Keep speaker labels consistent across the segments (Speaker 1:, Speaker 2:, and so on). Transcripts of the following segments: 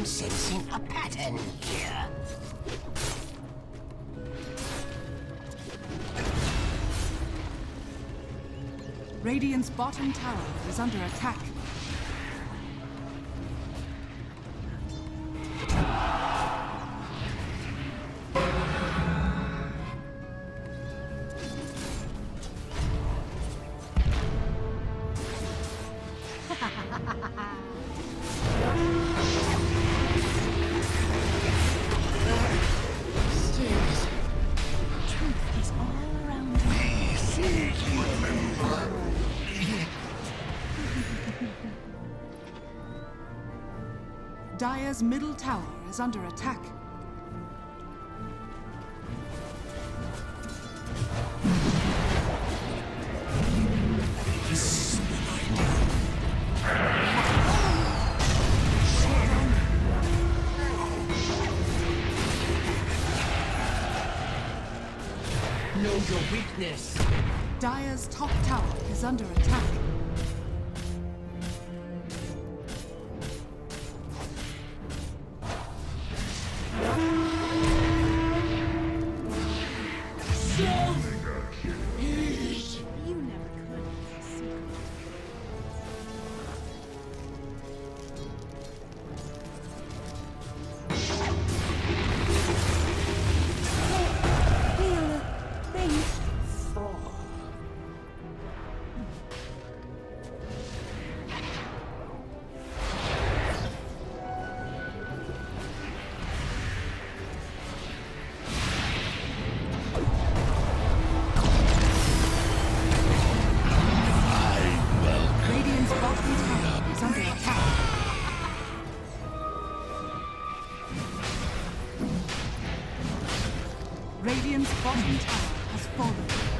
Speaker 1: I'm sensing a pattern here.
Speaker 2: Radiant's bottom tower is under attack. Dire's middle tower is under attack.
Speaker 1: Know your weakness.
Speaker 2: Dire's top tower is under attack. Radiant's bottom tower has fallen.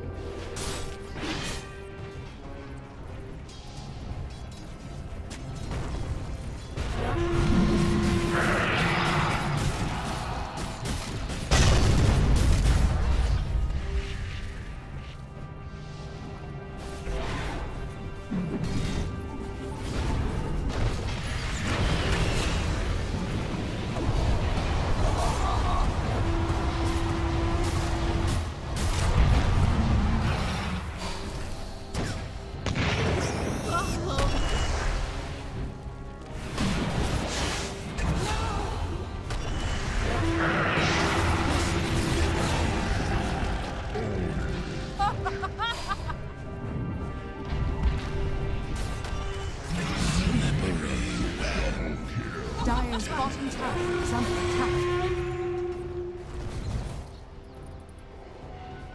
Speaker 2: Dire's bottom tower is under attack.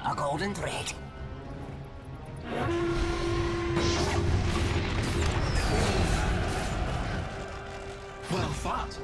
Speaker 1: A golden thread.
Speaker 3: Well fought.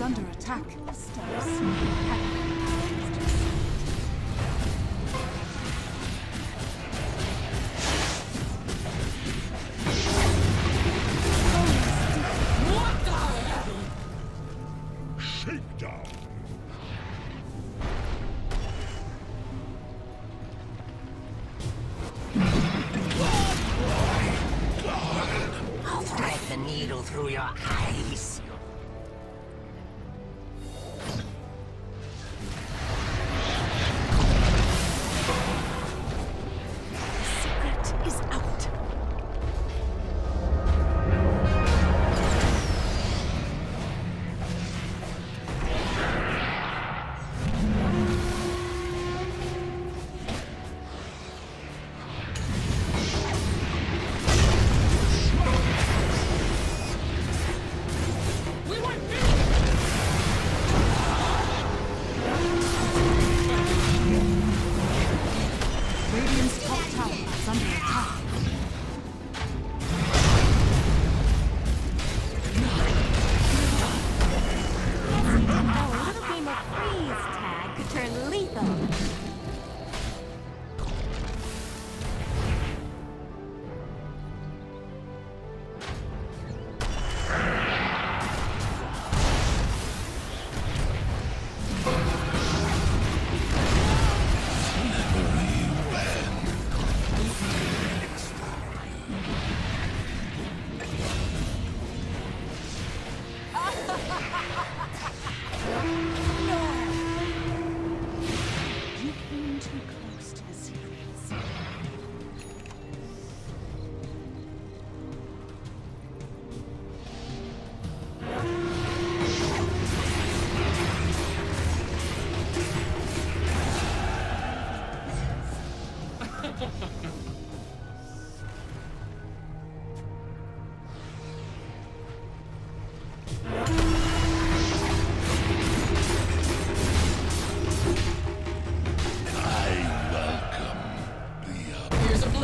Speaker 2: is under attack.
Speaker 4: Stars.
Speaker 3: イド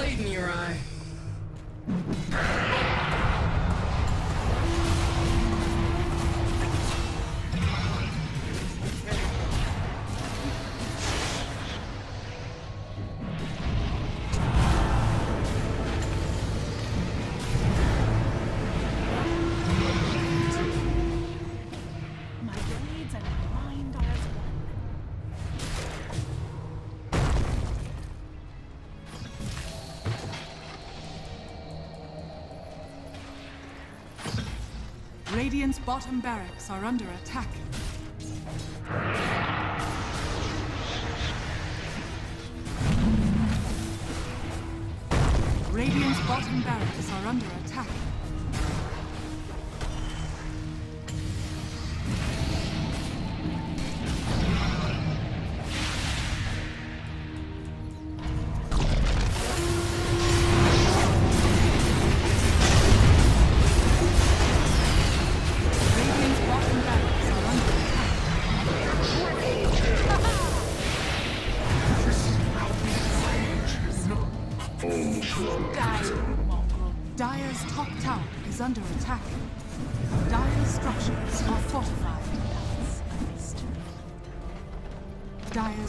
Speaker 3: blade in your eye.
Speaker 2: Radiant's bottom barracks are under attack. Radiant's bottom barracks are under attack.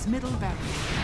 Speaker 2: middle barracks.